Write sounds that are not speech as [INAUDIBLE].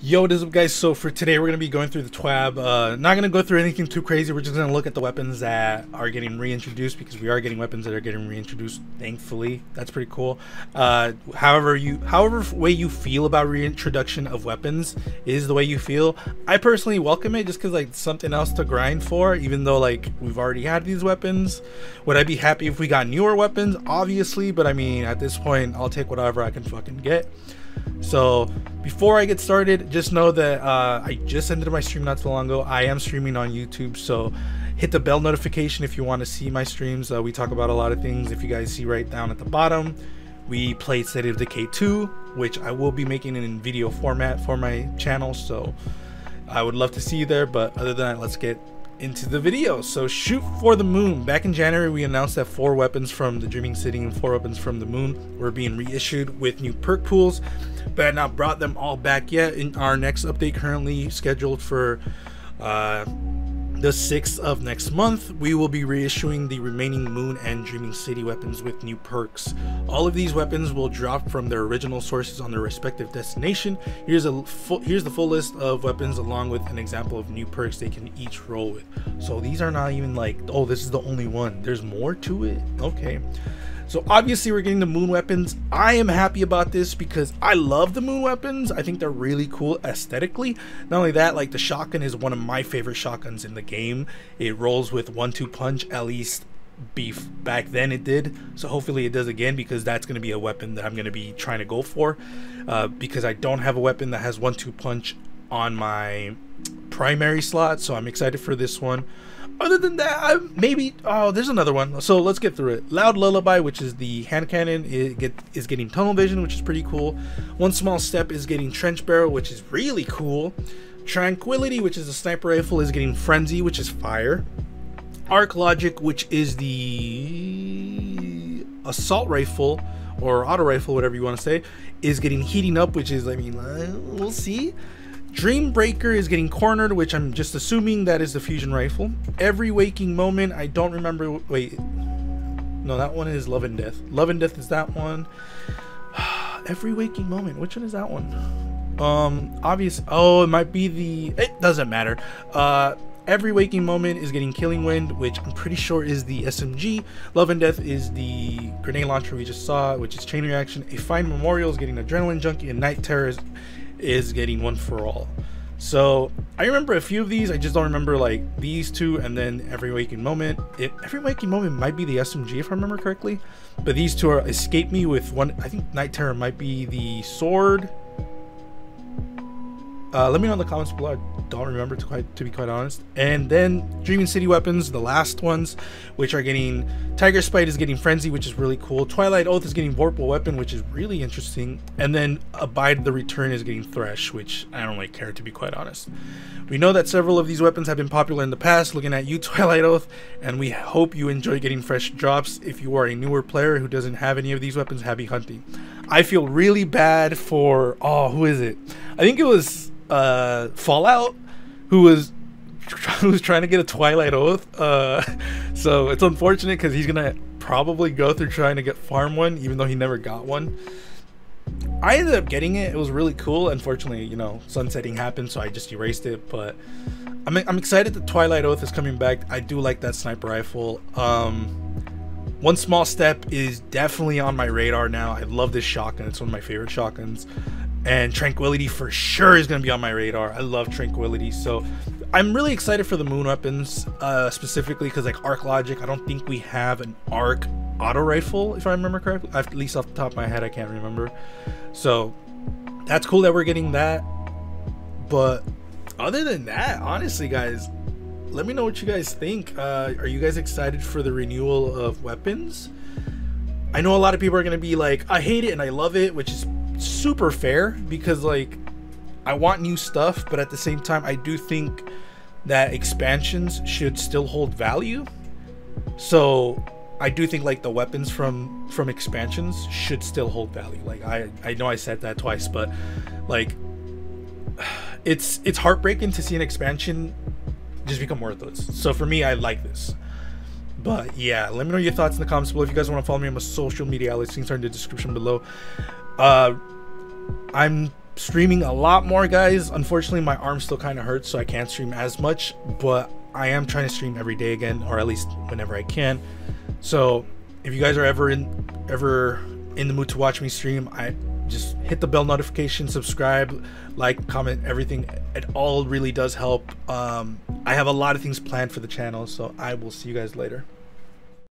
Yo, what is up guys? So for today we're going to be going through the TWAB. Uh, not going to go through anything too crazy. We're just going to look at the weapons that are getting reintroduced because we are getting weapons that are getting reintroduced, thankfully. That's pretty cool. Uh, however you however way you feel about reintroduction of weapons is the way you feel. I personally welcome it just cuz like something else to grind for even though like we've already had these weapons. Would I be happy if we got newer weapons? Obviously, but I mean at this point I'll take whatever I can fucking get. So before I get started, just know that uh, I just ended my stream not too long ago. I am streaming on YouTube, so hit the bell notification if you want to see my streams. Uh, we talk about a lot of things. If you guys see right down at the bottom, we played State of Decay 2, which I will be making in video format for my channel. So I would love to see you there. But other than that, let's get into the video. So shoot for the moon. Back in January, we announced that four weapons from the Dreaming City and four weapons from the moon were being reissued with new perk pools, but I had not brought them all back yet. In our next update, currently scheduled for uh, the 6th of next month, we will be reissuing the remaining Moon and Dreaming City weapons with new perks. All of these weapons will drop from their original sources on their respective destination. Here's a full, here's the full list of weapons along with an example of new perks they can each roll with. So these are not even like, oh, this is the only one. There's more to it. Okay. So obviously we're getting the moon weapons. I am happy about this because I love the moon weapons. I think they're really cool aesthetically. Not only that, like the shotgun is one of my favorite shotguns in the game. It rolls with one two punch at least beef back then it did so hopefully it does again because that's going to be a weapon that i'm going to be trying to go for uh, because i don't have a weapon that has one two punch on my primary slot so i'm excited for this one other than that, I, maybe oh, there's another one. So let's get through it. Loud Lullaby, which is the hand cannon, it get, is getting tunnel vision, which is pretty cool. One small step is getting trench barrel, which is really cool. Tranquility, which is a sniper rifle, is getting frenzy, which is fire. Arc Logic, which is the assault rifle or auto rifle, whatever you want to say, is getting heating up, which is I mean uh, we'll see. Dreambreaker is getting cornered, which I'm just assuming that is the fusion rifle. Every waking moment, I don't remember. Wait, no, that one is Love and Death. Love and Death is that one. [SIGHS] Every waking moment, which one is that one? Um, obvious. Oh, it might be the. It doesn't matter. Uh, Every Waking Moment is getting Killing Wind, which I'm pretty sure is the SMG. Love and Death is the grenade launcher we just saw, which is Chain Reaction. A Fine Memorial is getting Adrenaline Junkie, and Night Terror is is getting one for all. So I remember a few of these. I just don't remember like these two, and then every waking moment. It, every waking moment might be the SMG if I remember correctly, but these two are escape me with one. I think Night Terror might be the sword uh, let me know in the comments below. I don't remember to quite to be quite honest. And then Dreaming City weapons, the last ones, which are getting Tigerspite is getting Frenzy, which is really cool. Twilight Oath is getting Vorpal Weapon, which is really interesting. And then Abide the Return is getting Thresh, which I don't really care to be quite honest. We know that several of these weapons have been popular in the past, looking at you, [LAUGHS] Twilight Oath, and we hope you enjoy getting fresh drops. If you are a newer player who doesn't have any of these weapons, happy hunting. I feel really bad for oh, who is it? I think it was uh, Fallout, who was [LAUGHS] who was trying to get a Twilight Oath. Uh, [LAUGHS] so it's unfortunate because he's gonna probably go through trying to get farm one, even though he never got one. I ended up getting it. It was really cool. Unfortunately, you know, sunsetting happened, so I just erased it. But I'm I'm excited that Twilight Oath is coming back. I do like that sniper rifle. Um, one small step is definitely on my radar now. I love this shotgun. It's one of my favorite shotguns and Tranquility for sure is going to be on my radar. I love Tranquility, so I'm really excited for the Moon weapons, uh, specifically because like Arc Logic, I don't think we have an Arc auto rifle, if I remember correctly. At least off the top of my head, I can't remember. So that's cool that we're getting that. But other than that, honestly, guys, let me know what you guys think. Uh, are you guys excited for the renewal of weapons? I know a lot of people are going to be like, I hate it and I love it, which is super fair because like I want new stuff, but at the same time I do think that expansions should still hold value. So I do think like the weapons from from expansions should still hold value. Like I I know I said that twice, but like [SIGHS] it's it's heartbreaking to see an expansion just become worthless. So for me, I like this. But yeah, let me know your thoughts in the comments below. If you guys want to follow me on my social media links are in the description below. Uh, I'm streaming a lot more, guys. Unfortunately, my arm still kind of hurts, so I can't stream as much. But I am trying to stream every day again, or at least whenever I can. So if you guys are ever in ever in the mood to watch me stream, I just hit the bell notification, subscribe, like, comment, everything. It all really does help. Um, I have a lot of things planned for the channel, so I will see you guys later.